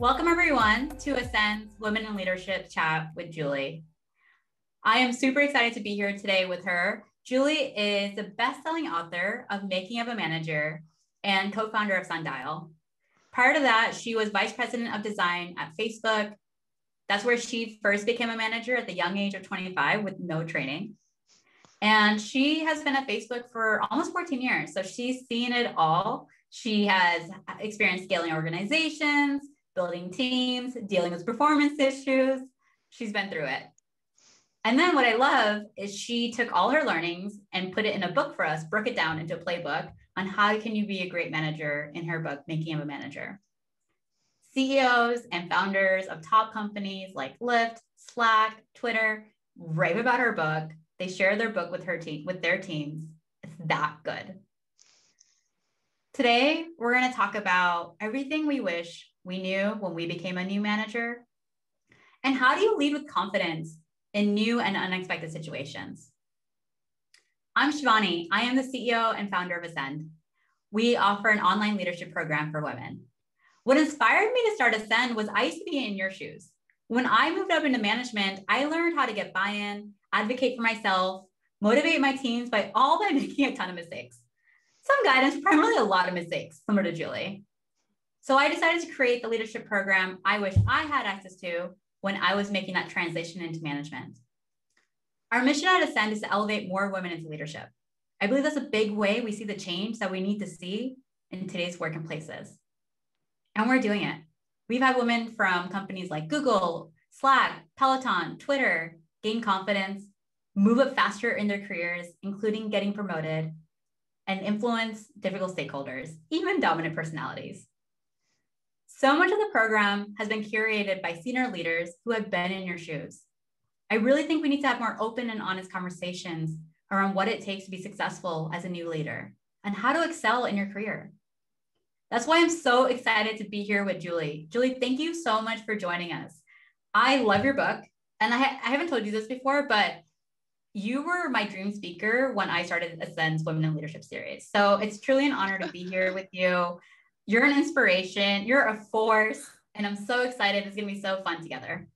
Welcome, everyone, to Ascend's Women in Leadership Chat with Julie. I am super excited to be here today with her. Julie is the best selling author of Making of a Manager and co founder of Sundial. Prior to that, she was vice president of design at Facebook. That's where she first became a manager at the young age of 25 with no training. And she has been at Facebook for almost 14 years. So she's seen it all. She has experienced scaling organizations, building teams, dealing with performance issues. She's been through it. And then what I love is she took all her learnings and put it in a book for us, broke it down into a playbook on how can you be a great manager in her book, Making of a Manager. CEOs and founders of top companies like Lyft, Slack, Twitter rave about her book. They share their book with her team with their teams. It's that good. Today, we're going to talk about everything we wish we knew when we became a new manager? And how do you lead with confidence in new and unexpected situations? I'm Shivani. I am the CEO and founder of Ascend. We offer an online leadership program for women. What inspired me to start Ascend was I used to be in your shoes. When I moved up into management, I learned how to get buy in, advocate for myself, motivate my teams by all by making a ton of mistakes. Some guidance, primarily a lot of mistakes, similar to Julie. So I decided to create the leadership program I wish I had access to when I was making that transition into management. Our mission at Ascend is to elevate more women into leadership. I believe that's a big way we see the change that we need to see in today's work and places. And we're doing it. We've had women from companies like Google, Slack, Peloton, Twitter gain confidence, move up faster in their careers, including getting promoted, and influence difficult stakeholders, even dominant personalities. So much of the program has been curated by senior leaders who have been in your shoes. I really think we need to have more open and honest conversations around what it takes to be successful as a new leader and how to excel in your career. That's why I'm so excited to be here with Julie. Julie, thank you so much for joining us. I love your book. And I, ha- I haven't told you this before, but you were my dream speaker when I started Ascend's Women in Leadership series. So it's truly an honor to be here with you. You're an inspiration. You're a force. And I'm so excited. It's going to be so fun together.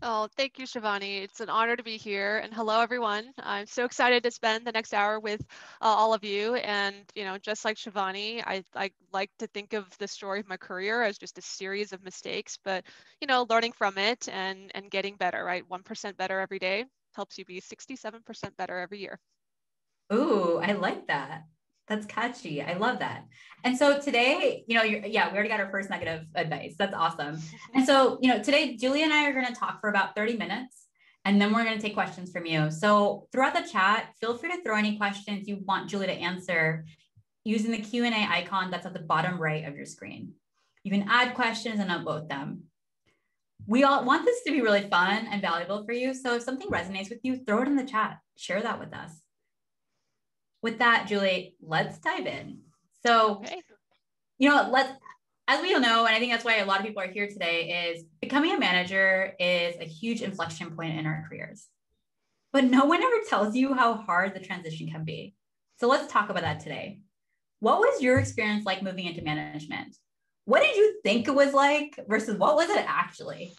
Oh, thank you, Shivani. It's an honor to be here. And hello, everyone. I'm so excited to spend the next hour with uh, all of you. And, you know, just like Shivani, I, I like to think of the story of my career as just a series of mistakes, but, you know, learning from it and, and getting better, right? 1% better every day helps you be 67% better every year. Ooh, I like that. That's catchy. I love that. And so today, you know, yeah, we already got our first negative advice. That's awesome. And so, you know, today, Julie and I are going to talk for about 30 minutes and then we're going to take questions from you. So throughout the chat, feel free to throw any questions you want Julie to answer using the Q&A icon that's at the bottom right of your screen. You can add questions and upvote them. We all want this to be really fun and valuable for you. So if something resonates with you, throw it in the chat. Share that with us with that, Julie, let's dive in. So, okay. you know, let's, as we all know, and I think that's why a lot of people are here today, is becoming a manager is a huge inflection point in our careers. But no one ever tells you how hard the transition can be. So let's talk about that today. What was your experience like moving into management? What did you think it was like versus what was it actually?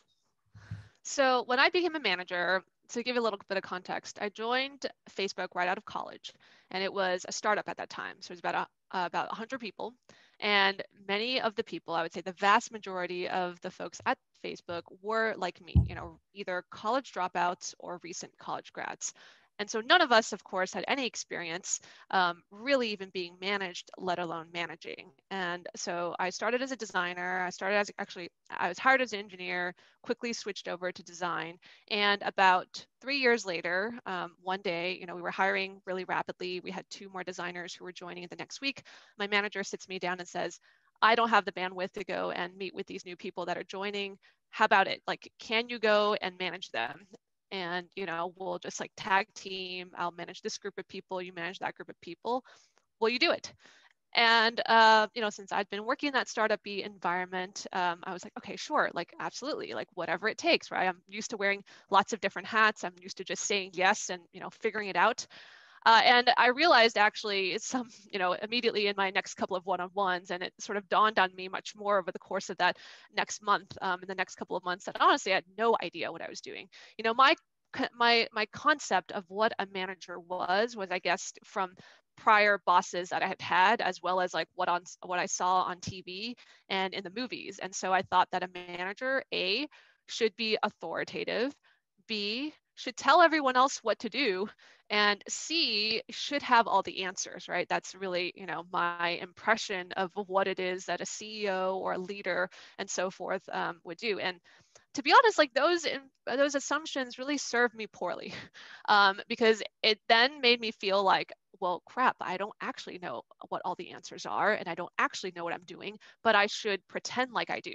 So, when I became a manager, to give you a little bit of context, I joined Facebook right out of college, and it was a startup at that time. So it was about a, uh, about 100 people, and many of the people, I would say the vast majority of the folks at Facebook were like me, you know, either college dropouts or recent college grads. And so none of us, of course, had any experience um, really even being managed, let alone managing. And so I started as a designer. I started as actually, I was hired as an engineer, quickly switched over to design. And about three years later, um, one day, you know, we were hiring really rapidly. We had two more designers who were joining the next week. My manager sits me down and says, I don't have the bandwidth to go and meet with these new people that are joining. How about it? Like, can you go and manage them? And you know we'll just like tag team i'll manage this group of people you manage that group of people will you do it. And uh, you know since i'd been working in that startup environment um, i was like okay sure like absolutely like whatever it takes right? I'm used to wearing lots of different hats i'm used to just saying yes and you know figuring it out Uh, and I realized actually some, you know, immediately in my next couple of one-on-ones, and it sort of dawned on me much more over the course of that next month, um, in the next couple of months, that honestly I had no idea what I was doing. You know, my my my concept of what a manager was was I guess from prior bosses that I had had, as well as like what on what I saw on TV and in the movies. And so I thought that a manager, A, should be authoritative, B, should tell everyone else what to do, and C, should have all the answers, right? That's really, you know, my impression of what it is that a CEO or a leader and so forth um, would do. And to be honest, like those those assumptions really served me poorly, um, because it then made me feel like well, crap, I don't actually know what all the answers are, and I don't actually know what I'm doing, but I should pretend like I do.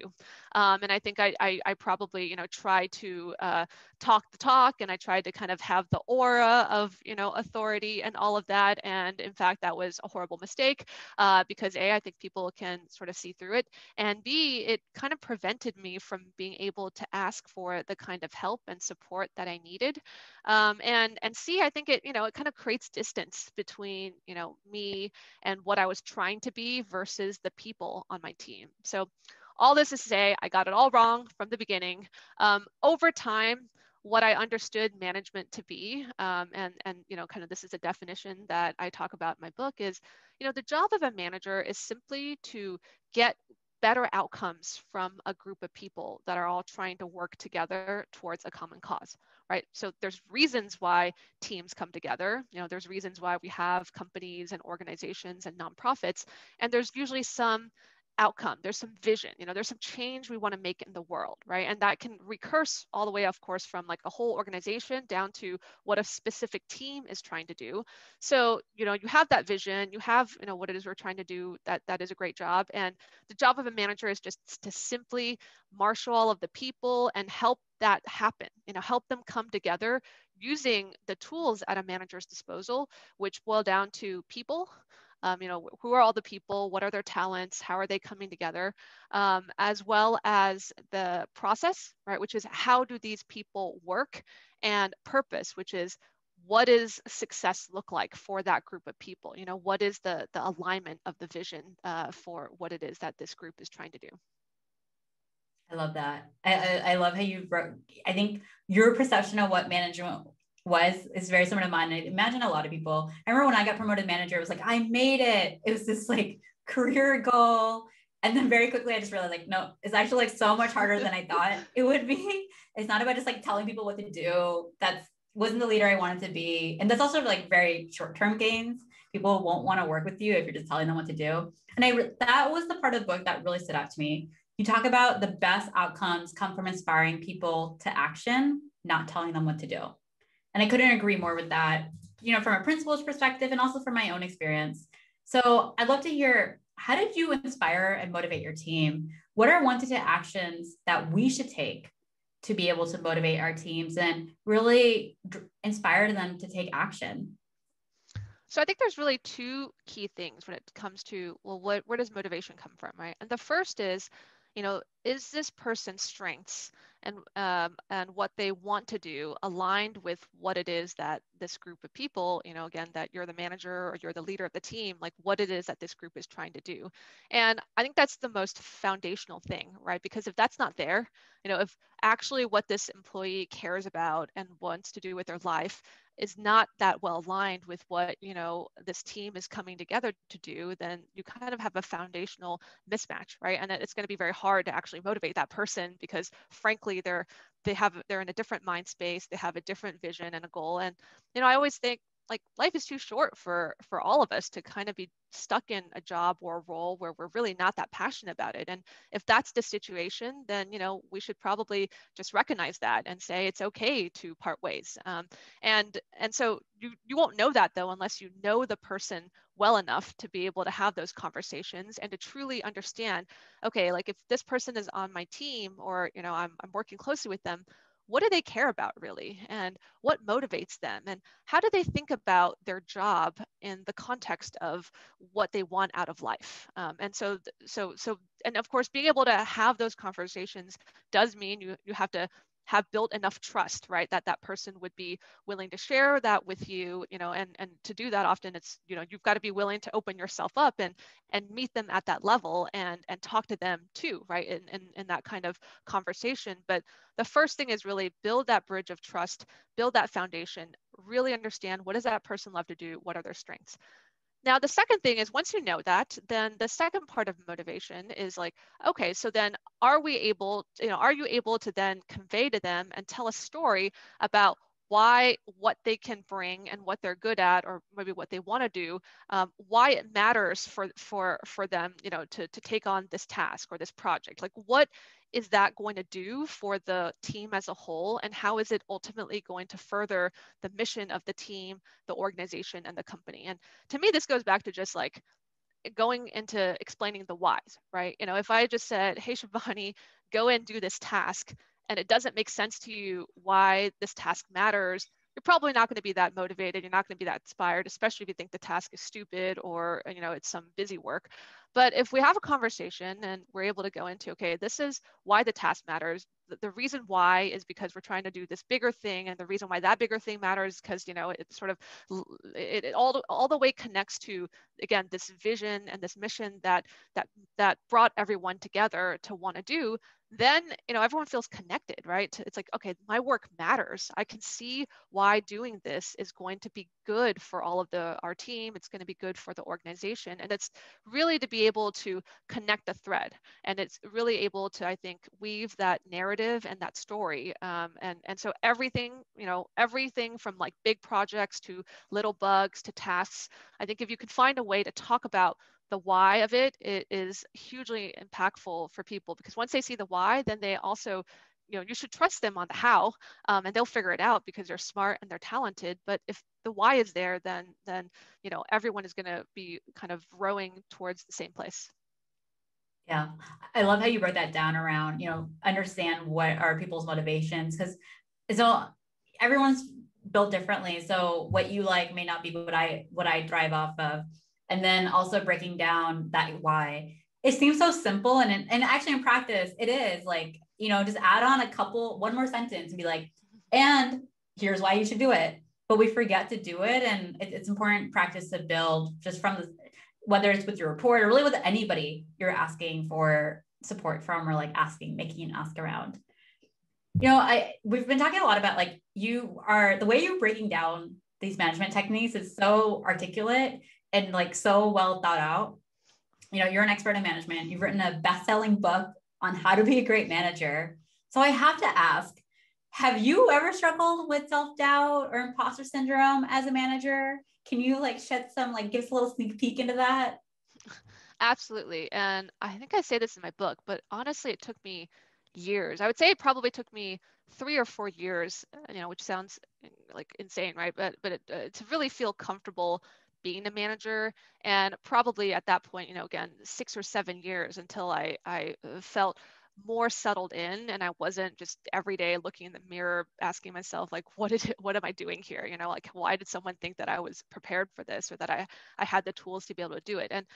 Um, and I think I, I, I, probably, you know, try to uh, talk the talk, and I tried to kind of have the aura of, you know, authority and all of that. And in fact, that was a horrible mistake uh, because A, I think people can sort of see through it, and B, it kind of prevented me from being able to ask for the kind of help and support that I needed. Um, and and C, I think it, you know, it kind of creates distance between you know me and what I was trying to be versus the people on my team. So all this is to say, I got it all wrong from the beginning. Um, over time, what I understood management to be, um, and and you know, kind of this is a definition that I talk about in my book, is you know the job of a manager is simply to get better outcomes from a group of people that are all trying to work together towards a common cause right? So there's reasons why teams come together. You know there's reasons why we have companies and organizations and nonprofits and there's usually some outcome there's some vision you know there's some change we want to make in the world right? And that can recurse all the way of course from like a whole organization down to what a specific team is trying to do. So you know you have that vision you have you know what it is we're trying to do that that is a great job and the job of a manager is just to simply marshal all of the people and help that happen you know help them come together using the tools at a manager's disposal which boil down to people um, you know, who are all the people, what are their talents, how are they coming together, um, as well as the process, right, which is how do these people work, and purpose, which is what does success look like for that group of people? You know, what is the, the alignment of the vision uh, for what it is that this group is trying to do? I love that. I, I, I love how you wrote, I think your perception of what management was is very similar to mine. I imagine a lot of people. I remember when I got promoted manager, it was like I made it. It was this like career goal. And then very quickly I just realized like, no, it's actually like so much harder than I thought it would be. It's not about just like telling people what to do. That's wasn't the leader I wanted to be. And that's also like very short-term gains. People won't want to work with you if you're just telling them what to do. And I that was the part of the book that really stood out to me. You talk about the best outcomes come from inspiring people to action, not telling them what to do. And I couldn't agree more with that, you know, from a principal's perspective and also from my own experience. So I'd love to hear how did you inspire and motivate your team? What are one to two actions that we should take to be able to motivate our teams and really inspire them to take action? So I think there's really two key things when it comes to well, what where does motivation come from, right? And the first is, you know, is this person's strengths and um, and what they want to do aligned with what it is that this group of people you know again that you're the manager or you're the leader of the team like what it is that this group is trying to do? And i think that's the most foundational thing right? Because if that's not there you know if actually what this employee cares about and wants to do with their life is not that well aligned with what you know this team is coming together to do then you kind of have a foundational mismatch right? And it's going to be very hard to actually motivate that person because frankly they're they have they're in a different mind space they have a different vision and a goal. And you know i always think like life is too short for for all of us to kind of be stuck in a job or a role where we're really not that passionate about it. And if that's the situation then you know we should probably just recognize that and say it's okay to part ways. Um, and and so you you won't know that though unless you know the person well enough to be able to have those conversations and to truly understand okay like if this person is on my team or you know i'm, I'm working closely with them what do they care about really? And what motivates them? And how do they think about their job in the context of what they want out of life? Um, and so so so and of course being able to have those conversations does mean you you have to have built enough trust right that that person would be willing to share that with you you know and and to do that often it's you know you've got to be willing to open yourself up and and meet them at that level and and talk to them too right in, in, in that kind of conversation. But the first thing is really build that bridge of trust build that foundation really understand what does that person love to do what are their strengths now, the second thing is once you know that, then the second part of motivation is like, okay, so then are we able, you know, are you able to then convey to them and tell a story about why what they can bring and what they're good at or maybe what they want to do um, why it matters for for for them you know to, to take on this task or this project? Like what is that going to do for the team as a whole? And how is it ultimately going to further the mission of the team the organization and the company? And to me this goes back to just like going into explaining the whys right? You know if i just said hey Shivani go and do this task and it doesn't make sense to you why this task matters you're probably not going to be that motivated you're not going to be that inspired especially if you think the task is stupid or you know it's some busy work but if we have a conversation and we're able to go into, okay, this is why the task matters. The, reason why is because we're trying to do this bigger thing, and the reason why that bigger thing matters because you know it sort of it, it all all the way connects to again this vision and this mission that that that brought everyone together to want to do then you know everyone feels connected right? It's like okay my work matters. I can see why doing this is going to be good for all of the our team. It's going to be good for the organization. And it's really to be able to connect the thread. And it's really able to i think weave that narrative and that story um, and and so everything you know everything from like big projects to little bugs to tasks. I think if you could find a way to talk about the why of it, it is hugely impactful for people because once they see the why, then they also, you know, you should trust them on the how, um, and they'll figure it out because they're smart and they're talented. But if the why is there, then then you know everyone is going to be kind of rowing towards the same place. Yeah, I love how you wrote that down around you know understand what are people's motivations because so everyone's built differently. So what you like may not be what I what I drive off of and then also breaking down that why. It seems so simple and and actually in practice it is like you know just add on a couple one more sentence and be like and here's why you should do it. But we forget to do it and it, it's important practice to build just from the whether it's with your report or really with anybody you're asking for support from or like asking making an ask around. You know i we've been talking a lot about like you are the way you're breaking down these management techniques is so articulate and like so well thought out. You know, you're an expert in management. You've written a best-selling book on how to be a great manager. So I have to ask, have you ever struggled with self-doubt or imposter syndrome as a manager? Can you like shed some like give us a little sneak peek into that? Absolutely. And I think I say this in my book, but honestly it took me years. I would say it probably took me three or four years, you know, which sounds like insane, right? But but it, uh, to really feel comfortable being a manager and probably at that point you know again six or seven years until i i uh, felt more settled in and i wasn't just every day looking in the mirror asking myself like what it what am i doing here you know like why did someone think that i was prepared for this or that i i had the tools to be able to do it and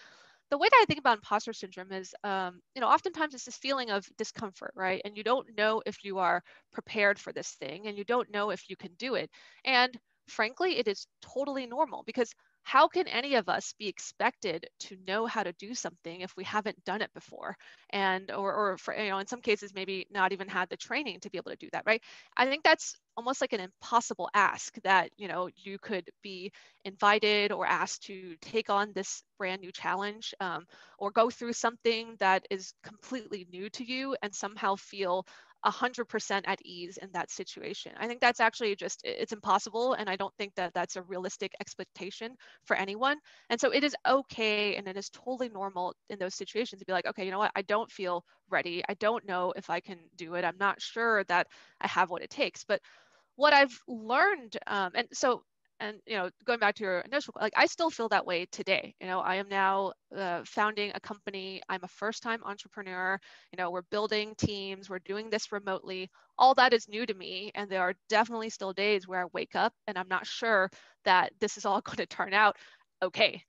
the way that I think about imposter syndrome is, um, you know, oftentimes it's this feeling of discomfort, right? And you don't know if you are prepared for this thing and you don't know if you can do it. And frankly, it is totally normal because how can any of us be expected to know how to do something if we haven't done it before? And or, or for you know in some cases maybe not even had the training to be able to do that right? I think that's almost like an impossible ask that you know you could be invited or asked to take on this brand new challenge um, or go through something that is completely new to you and somehow feel 100% at ease in that situation. I think that's actually just, it's impossible. And I don't think that that's a realistic expectation for anyone. And so it is okay and it is totally normal in those situations to be like, okay, you know what? I don't feel ready. I don't know if I can do it. I'm not sure that I have what it takes. But what I've learned, um, and so and you know going back to your initial like i still feel that way today you know i am now uh, founding a company i'm a first time entrepreneur you know we're building teams we're doing this remotely all that is new to me and there are definitely still days where i wake up and i'm not sure that this is all going to turn out okay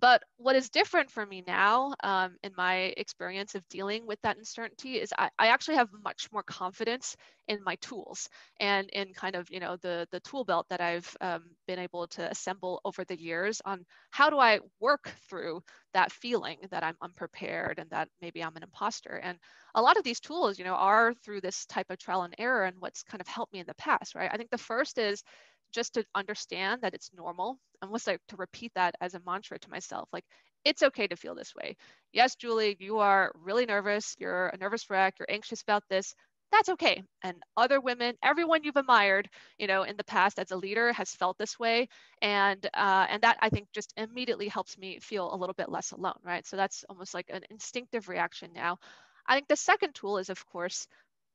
But what is different for me now um, in my experience of dealing with that uncertainty is I, I, actually have much more confidence in my tools and in kind of, you know, the, the tool belt that I've um, been able to assemble over the years on how do I work through that feeling that I'm unprepared and that maybe I'm an imposter. And a lot of these tools, you know, are through this type of trial and error and what's kind of helped me in the past, right? I think the first is just to understand that it's normal and almost like to repeat that as a mantra to myself like it's okay to feel this way. Yes julie you are really nervous. You're a nervous wreck. You're anxious about this. That's okay. And other women everyone you've admired you know in the past as a leader has felt this way. And uh, and that i think just immediately helps me feel a little bit less alone right? So that's almost like an instinctive reaction now. I think the second tool is of course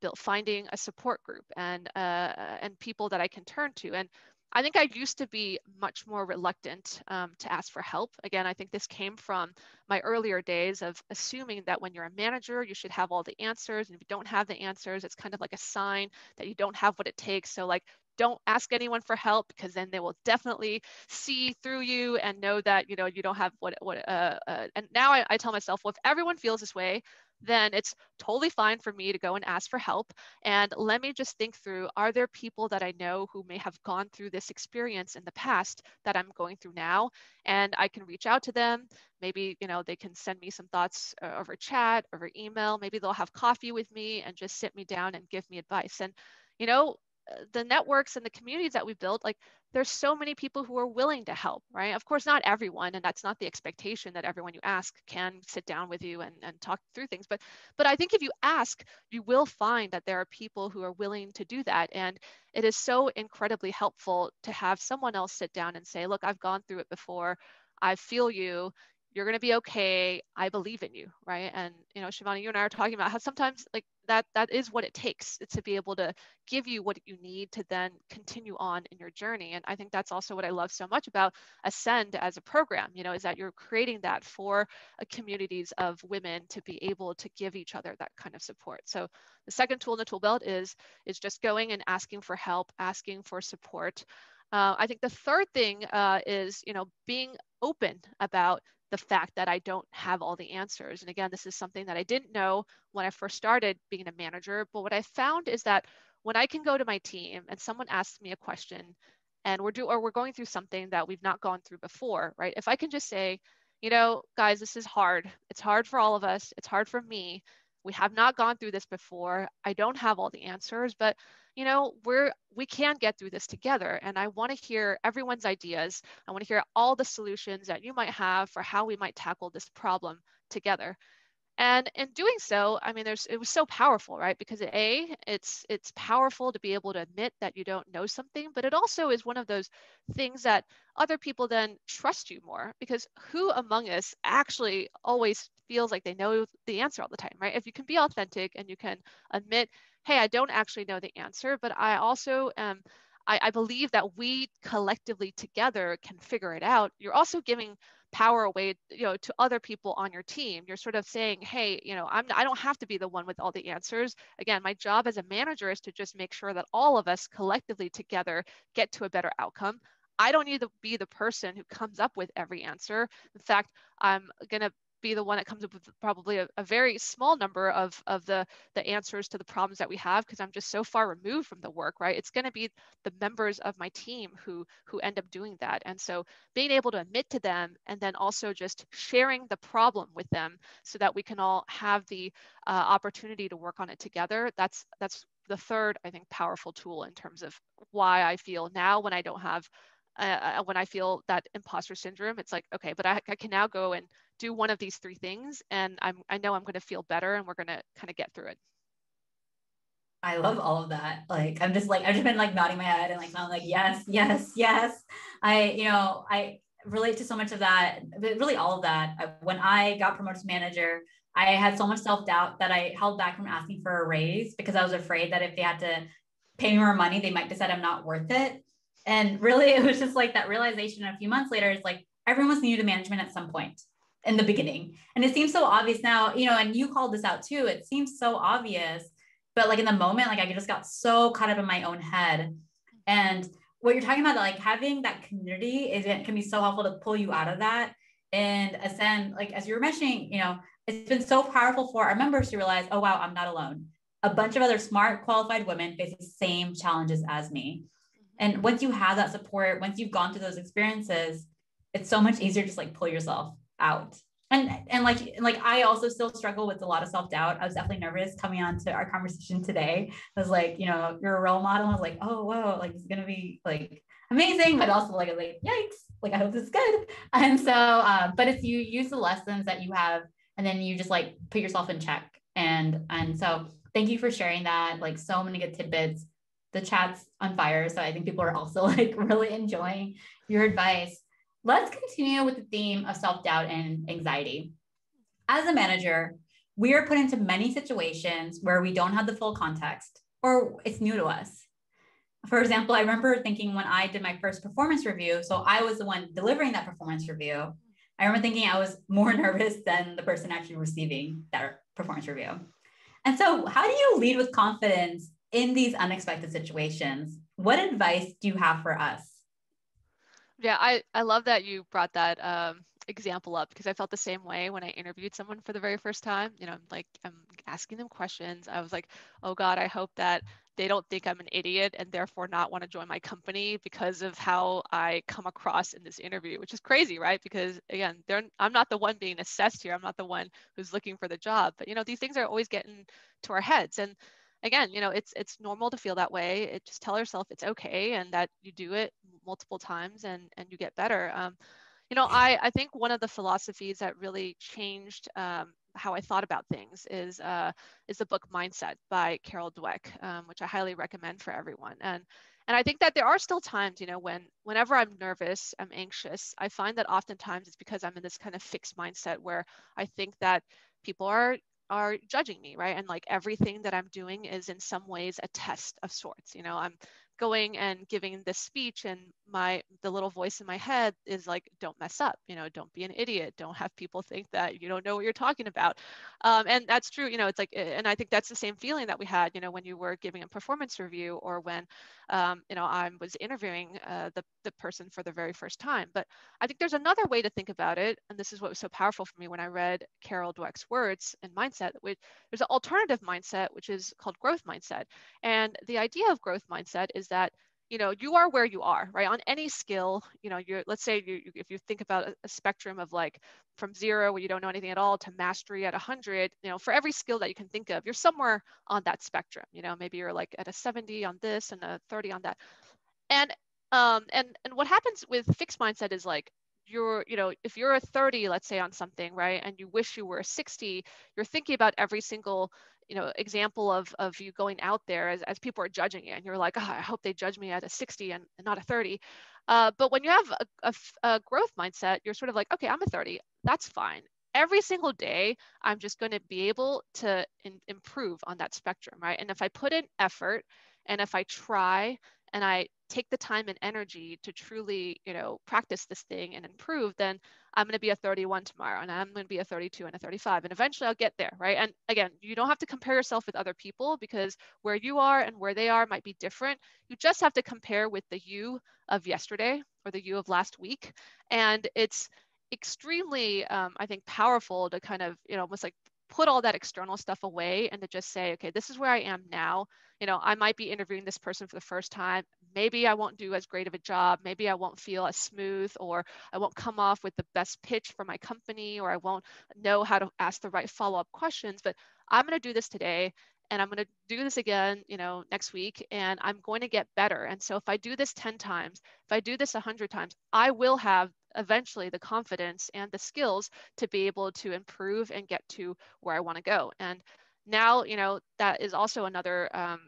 built finding a support group and uh, and people that I can turn to. And I think I used to be much more reluctant um, to ask for help. Again, I think this came from my earlier days of assuming that when you're a manager, you should have all the answers. And if you don't have the answers, it's kind of like a sign that you don't have what it takes. So, like, don't ask anyone for help because then they will definitely see through you and know that you know you don't have what what uh, uh, and now I, I tell myself well if everyone feels this way then it's totally fine for me to go and ask for help. And let me just think through are there people that I know who may have gone through this experience in the past that I'm going through now? And I can reach out to them. Maybe, you know, they can send me some thoughts uh, over chat, over email. Maybe they'll have coffee with me and just sit me down and give me advice. And, you know, the networks and the communities that we built, like there's so many people who are willing to help, right? Of course, not everyone, and that's not the expectation that everyone you ask can sit down with you and, and talk through things. But but I think if you ask, you will find that there are people who are willing to do that. And it is so incredibly helpful to have someone else sit down and say, look, I've gone through it before. I feel you you're going to be okay i believe in you right and you know shivani you and i are talking about how sometimes like that that is what it takes to be able to give you what you need to then continue on in your journey. And i think that's also what i love so much about ascend as a program you know is that you're creating that for communities of women to be able to give each other that kind of support. So the second tool in the tool belt is is just going and asking for help asking for support. Uh, I think the third thing uh, is, you know, being open about the fact that I don't have all the answers. And again, this is something that I didn't know when I first started being a manager. But what I found is that when I can go to my team and someone asks me a question and we're do or we're going through something that we've not gone through before, right? If I can just say, you know, guys, this is hard. It's hard for all of us. It's hard for me. We have not gone through this before. I don't have all the answers, but you know, we're we can get through this together. And I want to hear everyone's ideas. I want to hear all the solutions that you might have for how we might tackle this problem together. And in doing so, I mean, there's it was so powerful, right? Because a, it's it's powerful to be able to admit that you don't know something, but it also is one of those things that other people then trust you more. Because who among us actually always feels like they know the answer all the time, right? If you can be authentic and you can admit hey, I don't actually know the answer, but I also um, I, I believe that we collectively together can figure it out. You're also giving power away you know to other people on your team you're sort of saying hey you know i'm i don't have to be the one with all the answers again my job as a manager is to just make sure that all of us collectively together get to a better outcome I don't need to be the person who comes up with every answer. In fact, I'm going to be the one that comes up with probably a, a very small number of, of the, the answers to the problems that we have because I'm just so far removed from the work, right? It's going to be the members of my team who, who end up doing that. And so being able to admit to them and then also just sharing the problem with them so that we can all have the uh, opportunity to work on it together, that's, that's the third, I think, powerful tool in terms of why I feel now when I don't have uh, when I feel that imposter syndrome, it's like, okay, but I, I, can now go and do one of these three things and I'm, I know I'm going to feel better and we're going to kind of get through it. I love all of that. Like, I'm just like, I've just been like nodding my head and like, I'm like, yes, yes, yes. I, you know, I relate to so much of that, really all of that. When I got promoted to manager, I had so much self doubt that I held back from asking for a raise because I was afraid that if they had to pay me more money, they might decide I'm not worth it. And really, it was just like that realization a few months later is like, everyone's new to management at some point in the beginning. And it seems so obvious now, you know, and you called this out too. It seems so obvious, but like in the moment, like I just got so caught up in my own head. And what you're talking about, like having that community is it can be so helpful to pull you out of that And Ascend, like as you were mentioning, you know, it's been so powerful for our members to realize, oh wow, I'm not alone. A bunch of other smart, qualified women face the same challenges as me. And once you have that support, once you've gone through those experiences, it's so much easier to just like pull yourself out. And and like like I also still struggle with a lot of self-doubt. I was definitely nervous coming on to our conversation today. I was like, you know, you're a role model. I was like, oh whoa, like it's gonna be like amazing, but also like like yikes, like I hope this is good. And so, uh, but if you use the lessons that you have, and then you just like put yourself in check. And and so thank you for sharing that. Like so many good tidbits. The chat's on fire, so I think people are also like really enjoying your advice. Let's continue with the theme of self doubt and anxiety. As a manager, we are put into many situations where we don't have the full context or it's new to us. For example, I remember thinking when I did my first performance review, so I was the one delivering that performance review. I remember thinking I was more nervous than the person actually receiving that performance review. And so, how do you lead with confidence in these unexpected situations? What advice do you have for us? Yeah, I, I love that you brought that um, example up because I felt the same way when I interviewed someone for the very first time. You know, I'm like I'm asking them questions. I was like, oh God, I hope that they don't think I'm an idiot and therefore not want to join my company because of how I come across in this interview, which is crazy, right? Because again, they're, I'm not the one being assessed here. I'm not the one who's looking for the job. But you know, these things are always getting to our heads. And again, you know, it's it's normal to feel that way. It just tell yourself it's okay and that you do it multiple times and and you get better. Um, you know, I I think one of the philosophies that really changed um, how I thought about things is uh, is the book Mindset by Carol Dweck, um, which I highly recommend for everyone. And and I think that there are still times, you know, when whenever I'm nervous, I'm anxious, I find that oftentimes it's because I'm in this kind of fixed mindset where I think that people are are judging me, right? And like everything that I'm doing is in some ways a test of sorts. You know, I'm going and giving this speech and my the little voice in my head is like don't mess up you know don't be an idiot don't have people think that you don't know what you're talking about. Um, and that's true you know it's like and i think that's the same feeling that we had you know when you were giving a performance review or when um, you know i was interviewing uh, the, the person for the very first time. But i think there's another way to think about it and this is what was so powerful for me when i read carol dweck's words and mindset which there's an alternative mindset which is called growth mindset. And the idea of growth mindset is that you know you are where you are right? On any skill you know you're let's say you, if you think about a, a, spectrum of like from zero where you don't know anything at all to mastery at 100 you know for every skill that you can think of you're somewhere on that spectrum. You know maybe you're like at a 70 on this and a 30 on that. And um and and what happens with fixed mindset is like you're you know if you're a 30 let's say on something right and you wish you were a 60 you're thinking about every single you know example of of you going out there as, as people are judging you and you're like oh, i hope they judge me at a 60 and, and not a 30 uh, but when you have a, a, a growth mindset you're sort of like okay i'm a 30 that's fine. Every single day i'm just going to be able to in, improve on that spectrum right? And if i put in effort and if i try and i take the time and energy to truly you know practice this thing and improve then I'm going to be a 31 tomorrow and I'm going to be a 32 and a 35 and eventually I'll get there, right? And again, you don't have to compare yourself with other people because where you are and where they are might be different. You just have to compare with the you of yesterday or the you of last week. And it's extremely, um, I think, powerful to kind of, you know, almost like put all that external stuff away and to just say, okay, this is where I am now. You know, I might be interviewing this person for the first time. Maybe I won't do as great of a job. Maybe I won't feel as smooth, or I won't come off with the best pitch for my company, or I won't know how to ask the right follow up questions. But I'm going to do this today and I'm going to do this again, you know, next week and I'm going to get better. And so if I do this 10 times, if I do this 100 times, I will have eventually the confidence and the skills to be able to improve and get to where I want to go. And now, you know, that is also another um,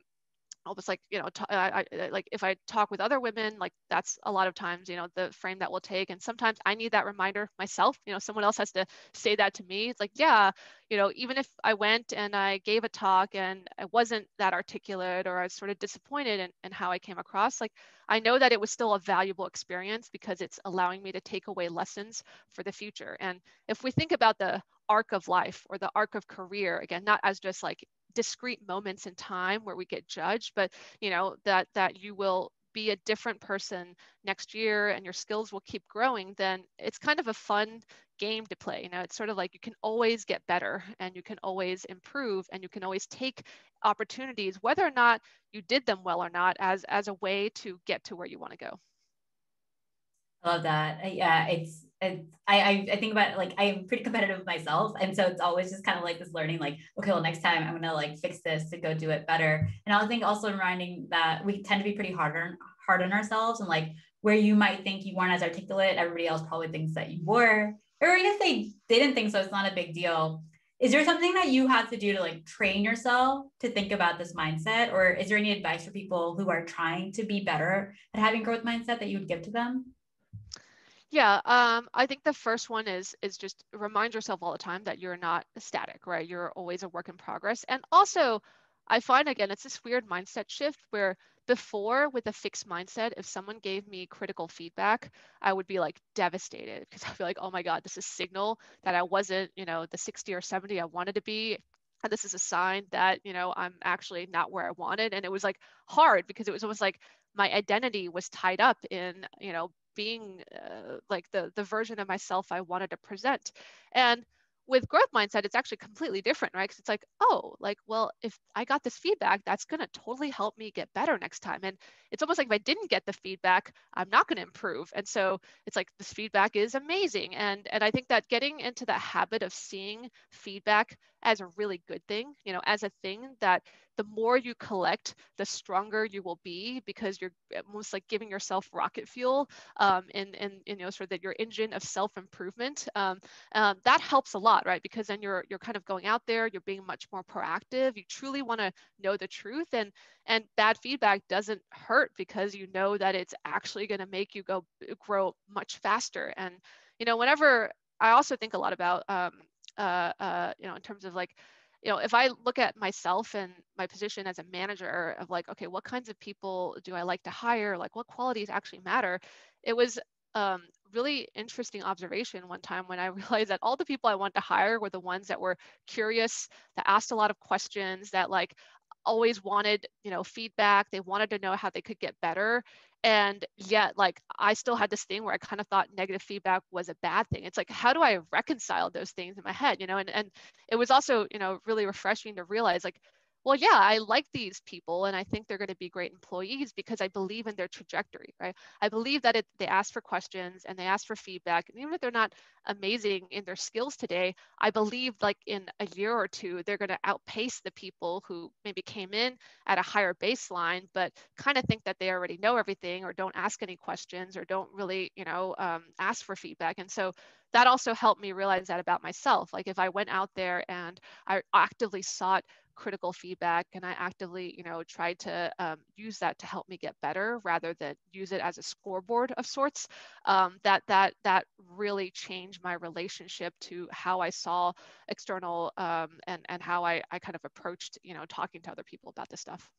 almost like you know t- I, I, like if i talk with other women like that's a lot of times you know the frame that we'll take. And sometimes i need that reminder myself you know someone else has to say that to me. It's like yeah you know even if i went and i gave a talk and i wasn't that articulate or i was sort of disappointed in, in how i came across like i know that it was still a valuable experience because it's allowing me to take away lessons for the future. And if we think about the arc of life or the arc of career again not as just like discrete moments in time where we get judged but you know that that you will be a different person next year and your skills will keep growing then it's kind of a fun game to play. You know, it's sort of like you can always get better and you can always improve and you can always take opportunities, whether or not you did them well or not, as as a way to get to where you want to go. I love that. Uh, yeah, it's, it's I, I think about it, like I'm pretty competitive myself, and so it's always just kind of like this learning, like okay, well next time I'm gonna like fix this to go do it better. And I think also reminding that we tend to be pretty hard on hard on ourselves, and like where you might think you weren't as articulate, everybody else probably thinks that you were, or even if they didn't think so, it's not a big deal. Is there something that you have to do to like train yourself to think about this mindset, or is there any advice for people who are trying to be better at having growth mindset that you would give to them? Yeah, um, I think the first one is is just remind yourself all the time that you're not static, right? You're always a work in progress. And also, I find again, it's this weird mindset shift where before with a fixed mindset, if someone gave me critical feedback, I would be like devastated because I feel like, oh my God, this is a signal that I wasn't, you know, the 60 or 70 I wanted to be. And this is a sign that, you know, I'm actually not where I wanted. And it was like hard because it was almost like my identity was tied up in, you know, being uh, like the the version of myself I wanted to present. And with growth mindset, it's actually completely different, right? Because it's like, oh, like, well, if I got this feedback, that's going to totally help me get better next time. And it's almost like if I didn't get the feedback, I'm not going to improve. And so it's like this feedback is amazing. And and I think that getting into the habit of seeing feedback as a really good thing, you know, as a thing that the more you collect, the stronger you will be because you're almost like giving yourself rocket fuel um, and, and, you know, sort of that your engine of self-improvement. Um, um, that helps a lot, right? Because then you're, you're kind of going out there, you're being much more proactive. You truly want to know the truth and, and bad feedback doesn't hurt because you know that it's actually going to make you go grow much faster. And, you know, whenever I also think a lot about, um, uh, uh, you know, in terms of like, you know, if I look at myself and my position as a manager of like, okay, what kinds of people do I like to hire? Like, what qualities actually matter? It was um, really interesting observation one time when I realized that all the people I wanted to hire were the ones that were curious, that asked a lot of questions, that like always wanted, you know, feedback. They wanted to know how they could get better. And yet like i still had this thing where i kind of thought negative feedback was a bad thing. It's like how do i reconcile those things in my head you know? And and it was also you know really refreshing to realize like well, yeah, I like these people and I think they're going to be great employees because I believe in their trajectory, right? I believe that it, they ask for questions and they ask for feedback. And even if they're not amazing in their skills today, I believe like in a year or two, they're going to outpace the people who maybe came in at a higher baseline, but kind of think that they already know everything or don't ask any questions or don't really, you know, um, ask for feedback. And so that also helped me realize that about myself. Like if I went out there and I actively sought critical feedback and i actively you know tried to um, use that to help me get better rather than use it as a scoreboard of sorts um, that that that really changed my relationship to how i saw external um, and and how I, I kind of approached you know talking to other people about this stuff.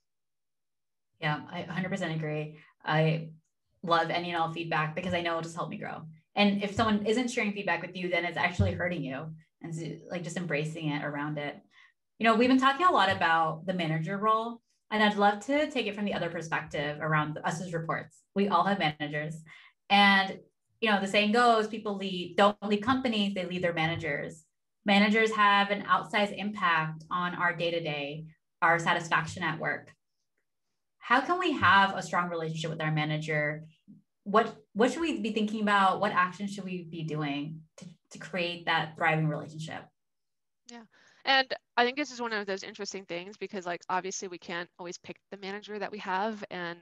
Yeah i 100% agree. I love any and all feedback because i know it'll just help me grow. And if someone isn't sharing feedback with you then it's actually hurting you and like just embracing it around it you know, we've been talking a lot about the manager role, and I'd love to take it from the other perspective around us as reports. We all have managers. And, you know, the saying goes people lead, don't lead companies, they lead their managers. Managers have an outsized impact on our day to day, our satisfaction at work. How can we have a strong relationship with our manager? What, what should we be thinking about? What actions should we be doing to, to create that thriving relationship? Yeah. And I think this is one of those interesting things because like obviously we can't always pick the manager that we have and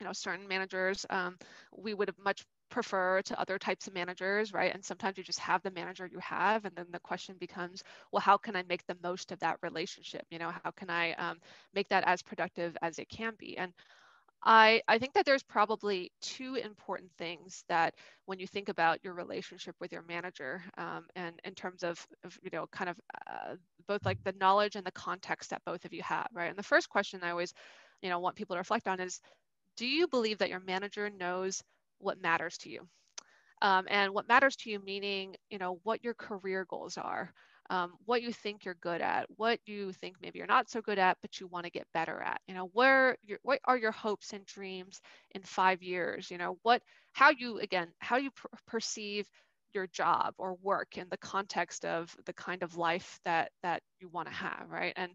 you know certain managers um, we would have much prefer to other types of managers right? And sometimes you just have the manager you have and then the question becomes well how can i make the most of that relationship? You know how can i um, make that as productive as it can be? And I, I think that there's probably two important things that when you think about your relationship with your manager um, and in terms of, of, you know, kind of uh, both like the knowledge and the context that both of you have, right? And the first question I always, you know, want people to reflect on is, do you believe that your manager knows what matters to you? Um, and what matters to you meaning, you know, what your career goals are, um, what you think you're good at, what you think maybe you're not so good at, but you want to get better at. You know, where your, what are your hopes and dreams in five years? You know, what, how you again, how you per- perceive your job or work in the context of the kind of life that that you want to have right and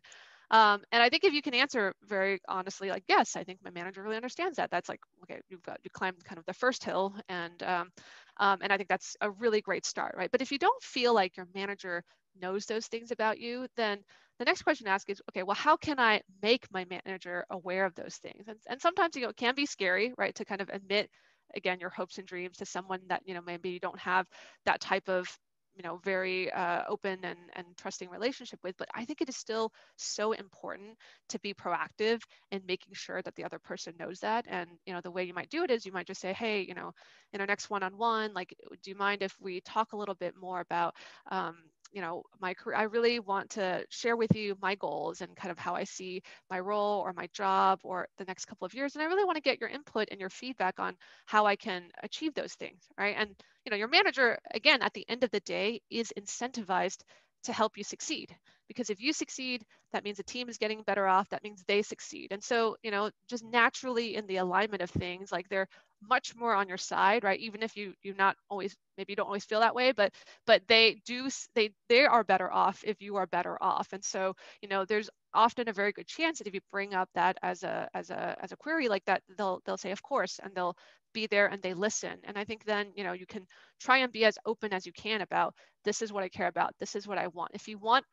um, and I think if you can answer very honestly, like, yes, I think my manager really understands that. That's like, okay, you've got, you climbed kind of the first hill. And, um, um, and I think that's a really great start, right? But if you don't feel like your manager knows those things about you, then the next question to ask is, okay, well, how can I make my manager aware of those things? And, and sometimes, you know, it can be scary, right? To kind of admit, again, your hopes and dreams to someone that, you know, maybe you don't have that type of you know very uh, open and, and trusting relationship with but i think it is still so important to be proactive in making sure that the other person knows that and you know the way you might do it is you might just say hey you know in our next one-on-one like do you mind if we talk a little bit more about um, you know my career i really want to share with you my goals and kind of how i see my role or my job or the next couple of years and i really want to get your input and your feedback on how i can achieve those things right? And you know your manager again at the end of the day is incentivized to help you succeed because if you succeed that means the team is getting better off that means they succeed. And so you know just naturally in the alignment of things like they're much more on your side right? Even if you you not always maybe you don't always feel that way but but they do they they are better off if you are better off. And so you know there's often a very good chance that if you bring up that as a as a as a query like that they'll they'll say of course and they'll be there and they listen. And i think then you know you can try and be as open as you can about this is what i care about. This is what i want. If you want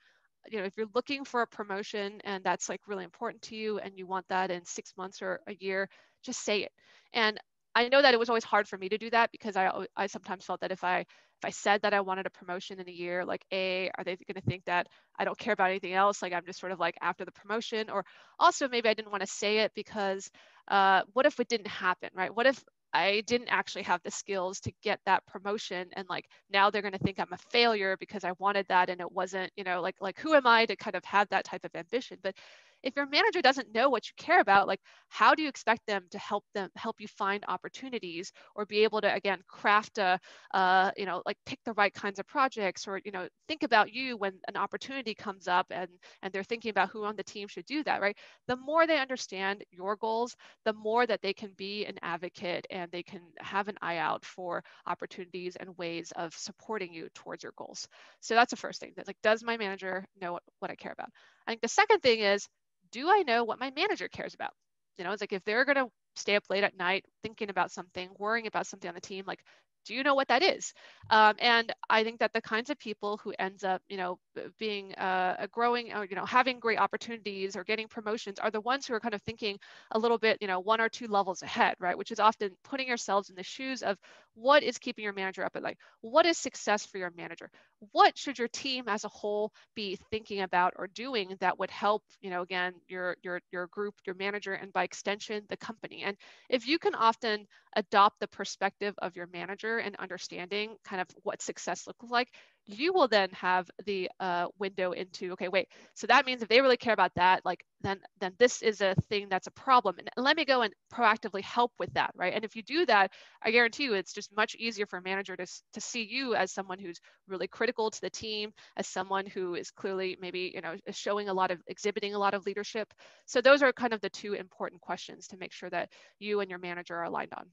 you know if you're looking for a promotion and that's like really important to you and you want that in six months or a year just say it. And i know that it was always hard for me to do that because i i sometimes felt that if i if i said that i wanted a promotion in a year like a are they going to think that i don't care about anything else? Like i'm just sort of like after the promotion. Or also maybe i didn't want to say it because uh, what if it didn't happen right? What if I didn't actually have the skills to get that promotion and like now they're going to think I'm a failure because I wanted that and it wasn't, you know, like like who am I to kind of have that type of ambition? But if your manager doesn't know what you care about like how do you expect them to help them help you find opportunities or be able to again craft a uh, you know like pick the right kinds of projects or you know think about you when an opportunity comes up and and they're thinking about who on the team should do that right? The more they understand your goals the more that they can be an advocate and they can have an eye out for opportunities and ways of supporting you towards your goals. So that's the first thing that's like does my manager know what, what i care about? I think the second thing is do I know what my manager cares about? You know, it's like if they're going to stay up late at night thinking about something, worrying about something on the team, like do you know what that is? Um, and i think that the kinds of people who ends up you know being uh, growing or you know having great opportunities or getting promotions are the ones who are kind of thinking a little bit you know one or two levels ahead right? Which is often putting yourselves in the shoes of what is keeping your manager up at night? What is success for your manager? What should your team as a whole be thinking about or doing that would help you know again your your your group your manager and by extension the company? And if you can often adopt the perspective of your manager and understanding kind of what success looks like you will then have the uh, window into okay wait so that means if they really care about that like then then this is a thing that's a problem. And let me go and proactively help with that right? And if you do that i guarantee you it's just much easier for a manager to, to see you as someone who's really critical to the team as someone who is clearly maybe you know showing a lot of exhibiting a lot of leadership. So those are kind of the two important questions to make sure that you and your manager are aligned on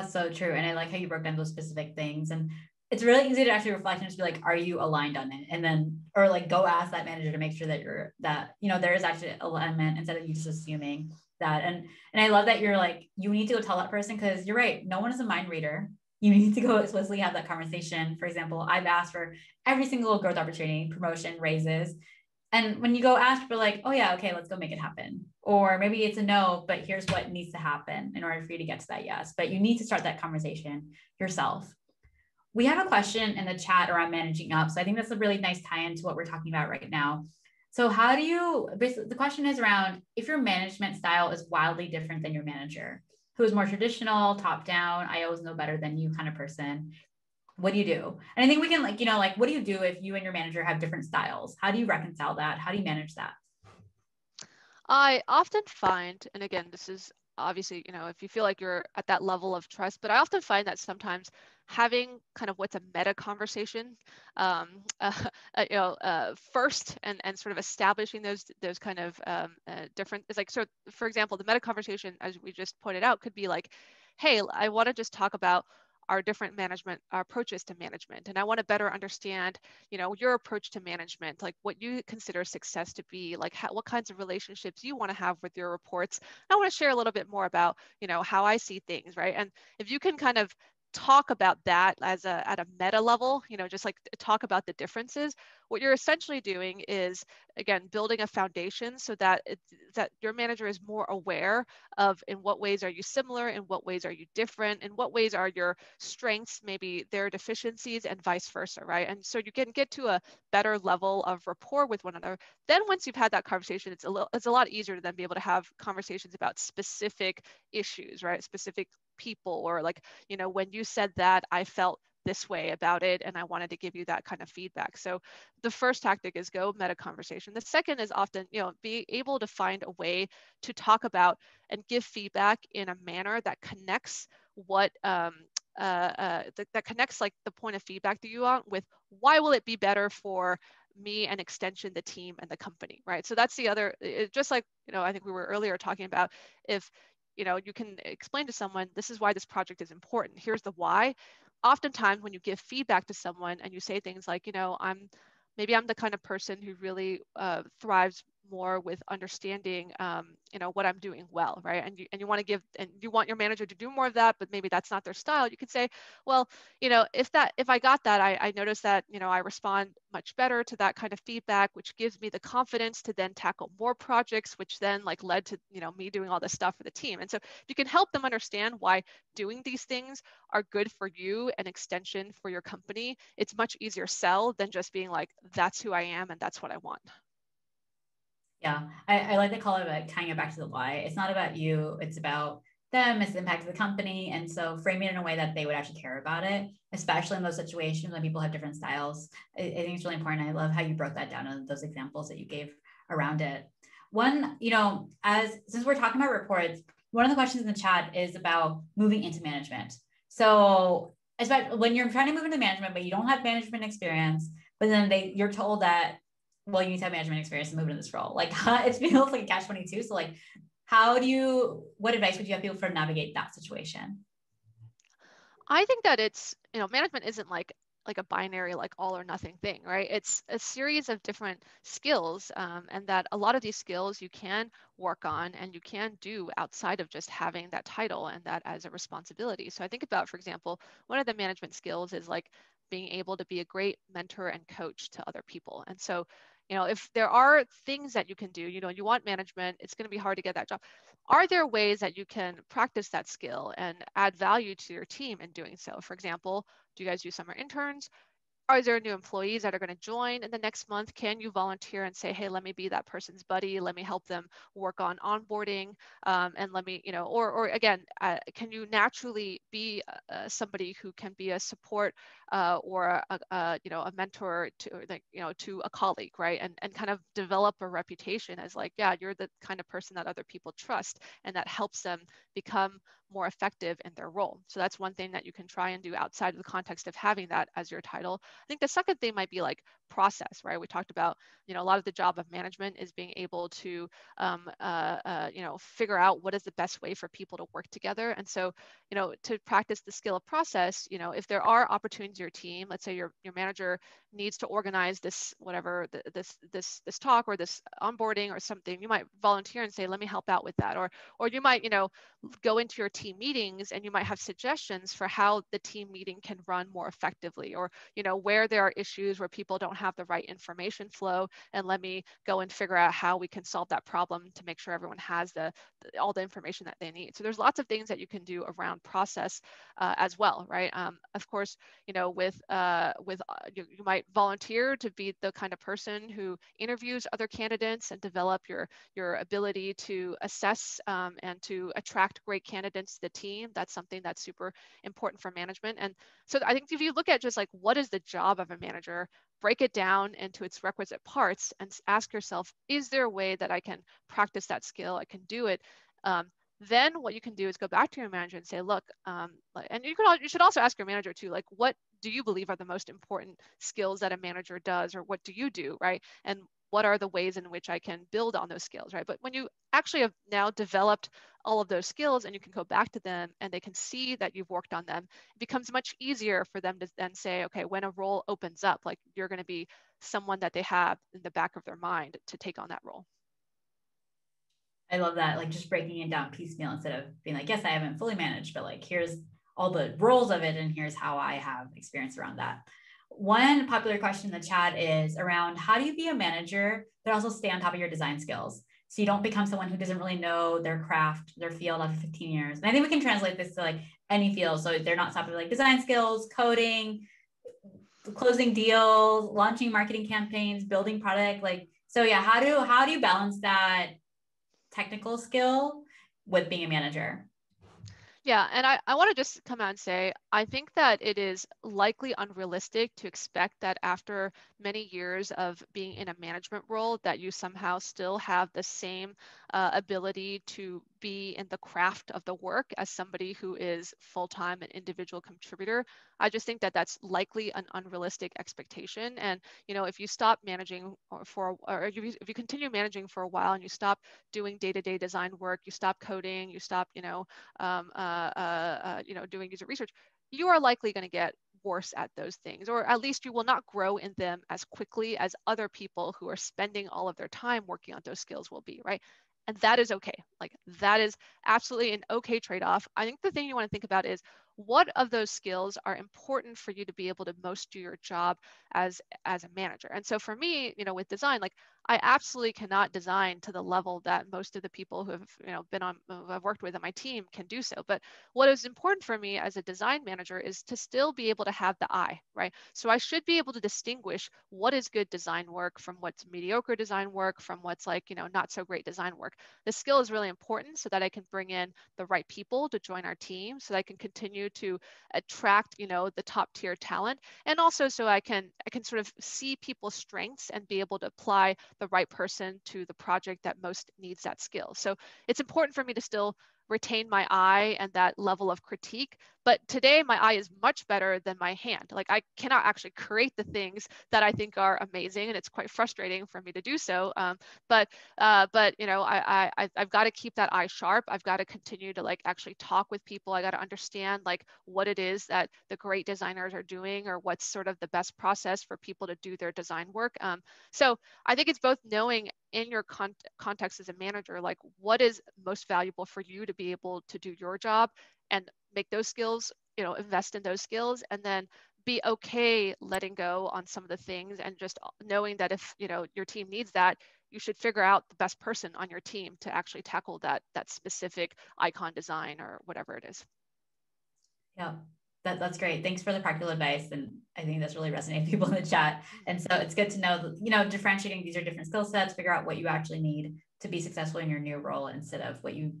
that's so true. And I like how you broke down those specific things. And it's really easy to actually reflect and just be like, are you aligned on it? And then, or like go ask that manager to make sure that you're that, you know, there is actually alignment instead of you just assuming that. And and I love that you're like, you need to go tell that person because you're right, no one is a mind reader. You need to go explicitly have that conversation. For example, I've asked for every single growth opportunity, promotion, raises. And when you go ask for like, oh yeah, okay, let's go make it happen. Or maybe it's a no, but here's what needs to happen in order for you to get to that yes. But you need to start that conversation yourself we have a question in the chat around managing up. So I think that's a really nice tie into what we're talking about right now. So how do you basically the question is around if your management style is wildly different than your manager, who is more traditional, top down, I always know better than you kind of person. What do you do? And I think we can like, you know, like what do you do if you and your manager have different styles? How do you reconcile that? How do you manage that? I often find, and again, this is obviously, you know, if you feel like you're at that level of trust, but I often find that sometimes having kind of what's a meta conversation, um, uh, you know, uh, first and, and sort of establishing those those kind of um, uh, different. It's like so. For example, the meta conversation, as we just pointed out, could be like, "Hey, I want to just talk about." Our different management our approaches to management. And i want to better understand you know your approach to management like what you consider success to be like how, what kinds of relationships you want to have with your reports. I want to share a little bit more about you know how i see things right? And if you can kind of talk about that as a at a meta level you know just like talk about the differences. What you're essentially doing is again building a foundation so that it, that your manager is more aware of in what ways are you similar in what ways are you different in what ways are your strengths maybe their deficiencies and vice versa right? And so you can get to a better level of rapport with one another. Then once you've had that conversation it's a little it's a lot easier to then be able to have conversations about specific issues right? Specific people or like you know when you said that i felt this way about it and i wanted to give you that kind of feedback. So the first tactic is go meta conversation. The second is often you know be able to find a way to talk about and give feedback in a manner that connects what um, uh, uh, that, that connects like the point of feedback that you want with why will it be better for me and extension the team and the company right? So that's the other it, just like you know i think we were earlier talking about if you know you can explain to someone this is why this project is important. Here's the why. Oftentimes when you give feedback to someone and you say things like you know i'm maybe i'm the kind of person who really uh, thrives more with understanding um, you know what i'm doing well right? And you, and you want to give and you want your manager to do more of that but maybe that's not their style you could say well you know if that if i got that i, I notice that you know i respond much better to that kind of feedback which gives me the confidence to then tackle more projects which then like led to you know me doing all this stuff for the team. And so if you can help them understand why doing these things are good for you and extension for your company it's much easier sell than just being like that's who i am and that's what i want yeah, I, I like to call it like tying it back to the why. It's not about you, it's about them, it's the impact of the company. And so framing it in a way that they would actually care about it, especially in those situations when people have different styles. I, I think it's really important. I love how you broke that down in those examples that you gave around it. One, you know, as since we're talking about reports, one of the questions in the chat is about moving into management. So especially when you're trying to move into management, but you don't have management experience, but then they you're told that well, you need to have management experience to move into this role. Like it feels like a catch 22. So like, how do you, what advice would you have people for navigate that situation? I think that it's, you know, management isn't like like a binary like all or nothing thing right it's a series of different skills um, and that a lot of these skills you can work on and you can do outside of just having that title and that as a responsibility so i think about for example one of the management skills is like being able to be a great mentor and coach to other people and so you know if there are things that you can do you know you want management it's going to be hard to get that job are there ways that you can practice that skill and add value to your team in doing so for example do you guys do summer interns are there new employees that are going to join in the next month? Can you volunteer and say, hey, let me be that person's buddy. Let me help them work on onboarding. Um, and let me, you know, or, or again, uh, can you naturally be uh, somebody who can be a support uh, or a, a, you know, a mentor to like, you know, to a colleague, right? And, and kind of develop a reputation as like, yeah, you're the kind of person that other people trust and that helps them become more effective in their role. So that's one thing that you can try and do outside of the context of having that as your title. I think the second thing might be like process, right? We talked about, you know, a lot of the job of management is being able to, um, uh, uh, you know, figure out what is the best way for people to work together. And so, you know, to practice the skill of process, you know, if there are opportunities your team, let's say your your manager needs to organize this whatever this this this talk or this onboarding or something, you might volunteer and say, let me help out with that, or or you might, you know, go into your team meetings and you might have suggestions for how the team meeting can run more effectively, or you know, where there are issues where people don't have the right information flow and let me go and figure out how we can solve that problem to make sure everyone has the, the all the information that they need. So there's lots of things that you can do around process uh, as well right? Um, of course you know with uh, with uh, you, you might volunteer to be the kind of person who interviews other candidates and develop your your ability to assess um, and to attract great candidates to the team. That's something that's super important for management. And so i think if you look at just like what is the job of a manager break it down into its requisite parts and ask yourself, is there a way that I can practice that skill? I can do it. Um, then what you can do is go back to your manager and say, look, um, and you can you should also ask your manager too, like, what do you believe are the most important skills that a manager does, or what do you do, right? And what are the ways in which I can build on those skills, right? But when you actually have now developed all of those skills and you can go back to them and they can see that you've worked on them, it becomes much easier for them to then say, okay, when a role opens up, like you're going to be someone that they have in the back of their mind to take on that role. I love that, like just breaking it down piecemeal instead of being like, yes, I haven't fully managed, but like here's all the roles of it and here's how I have experience around that. One popular question in the chat is around how do you be a manager but also stay on top of your design skills? So you don't become someone who doesn't really know their craft, their field after 15 years. And I think we can translate this to like any field. So they're not stopping like design skills, coding, closing deals, launching marketing campaigns, building product. Like, so yeah, how do how do you balance that technical skill with being a manager? Yeah, and I, I want to just come out and say I think that it is likely unrealistic to expect that after many years of being in a management role that you somehow still have the same uh, ability to be in the craft of the work as somebody who is full-time an individual contributor i just think that that's likely an unrealistic expectation and you know if you stop managing for or if you, continue managing for a while and you stop doing day-to-day design work you stop coding you stop you know um, uh, uh, uh you know doing user research you are likely going to get worse at those things, or at least you will not grow in them as quickly as other people who are spending all of their time working on those skills will be, right? And that is okay. Like that is absolutely an okay trade off. I think the thing you want to think about is what of those skills are important for you to be able to most do your job as as a manager? And so for me you know with design like i absolutely cannot design to the level that most of the people who have you know been on i've worked with on my team can do so. But what is important for me as a design manager is to still be able to have the eye right? So i should be able to distinguish what is good design work from what's mediocre design work from what's like you know not so great design work. The skill is really important so that i can bring in the right people to join our team so that i can continue to attract you know the top tier talent and also so i can i can sort of see people's strengths and be able to apply the right person to the project that most needs that skill so it's important for me to still retain my eye and that level of critique. But today, my eye is much better than my hand. Like, I cannot actually create the things that I think are amazing, and it's quite frustrating for me to do so. Um, but, uh, but you know, I, I, I've got to keep that eye sharp. I've got to continue to like actually talk with people. I got to understand like what it is that the great designers are doing, or what's sort of the best process for people to do their design work. Um, so I think it's both knowing in your con- context as a manager, like what is most valuable for you to be able to do your job and make those skills, you know, invest in those skills and then be okay letting go on some of the things and just knowing that if, you know, your team needs that, you should figure out the best person on your team to actually tackle that that specific icon design or whatever it is. Yeah, that, that's great. Thanks for the practical advice. And I think that's really resonating with people in the chat. And so it's good to know, you know, differentiating these are different skill sets, figure out what you actually need to be successful in your new role instead of what you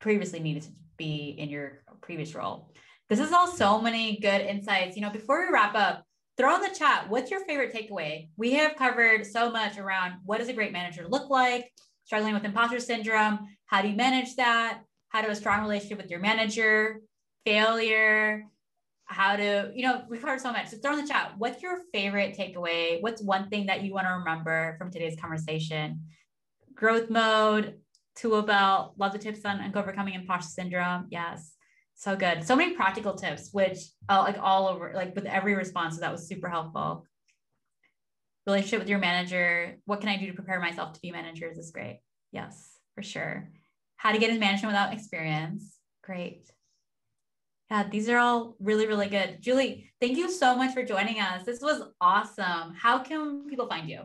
previously needed to be in your previous role. This is all so many good insights. You know, before we wrap up, throw in the chat, what's your favorite takeaway? We have covered so much around what does a great manager look like, struggling with imposter syndrome, how do you manage that, how to a strong relationship with your manager, failure, how to, you know, we've heard so much. So throw in the chat. What's your favorite takeaway? What's one thing that you want to remember from today's conversation? Growth mode, tool belt, love the tips on overcoming imposter syndrome. Yes. So good. So many practical tips, which uh, like all over, like with every response. So that was super helpful. Relationship with your manager. What can I do to prepare myself to be managers is great. Yes, for sure. How to get in management without experience. Great. Yeah, these are all really, really good. Julie, thank you so much for joining us. This was awesome. How can people find you?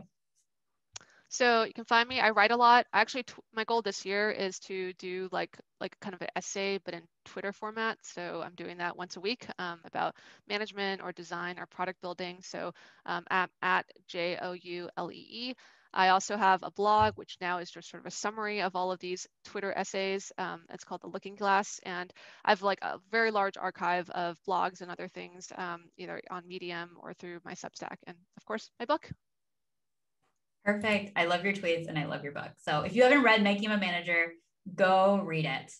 So you can find me. I write a lot. Actually, my goal this year is to do like like kind of an essay, but in Twitter format. So I'm doing that once a week um, about management or design or product building. So um, at, at J O U L E E. I also have a blog, which now is just sort of a summary of all of these Twitter essays. Um, it's called The Looking Glass. And I have like a very large archive of blogs and other things, um, either on Medium or through my Substack. And of course, my book. Perfect. I love your tweets and I love your book. So if you haven't read Making a Manager, go read it.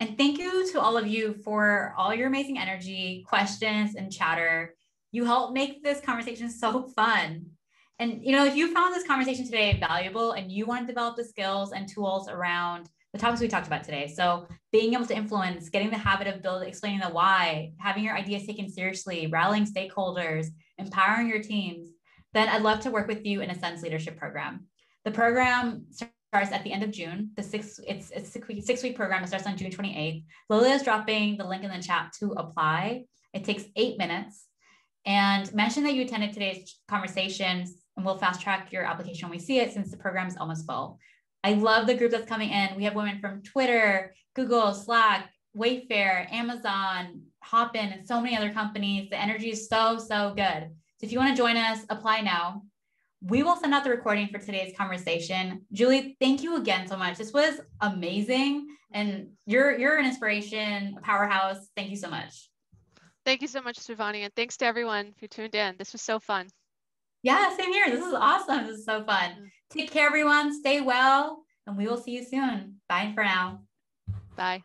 And thank you to all of you for all your amazing energy, questions, and chatter. You help make this conversation so fun. And you know, if you found this conversation today valuable and you want to develop the skills and tools around the topics we talked about today. So being able to influence, getting the habit of building, explaining the why, having your ideas taken seriously, rallying stakeholders, empowering your teams, then I'd love to work with you in a Ascend's leadership program. The program starts at the end of June. The six it's it's a six week, six week program. It starts on June 28th. Lilia is dropping the link in the chat to apply. It takes eight minutes. And mention that you attended today's conversation, and we'll fast track your application when we see it since the program is almost full. I love the group that's coming in. We have women from Twitter, Google, Slack, Wayfair, Amazon, Hopin, and so many other companies. The energy is so, so good. If you want to join us, apply now. We will send out the recording for today's conversation. Julie, thank you again so much. This was amazing. And you're you're an inspiration, a powerhouse. Thank you so much. Thank you so much, Shivani. And thanks to everyone who tuned in. This was so fun. Yeah, same here. This is awesome. This is so fun. Mm. Take care, everyone. Stay well, and we will see you soon. Bye for now. Bye.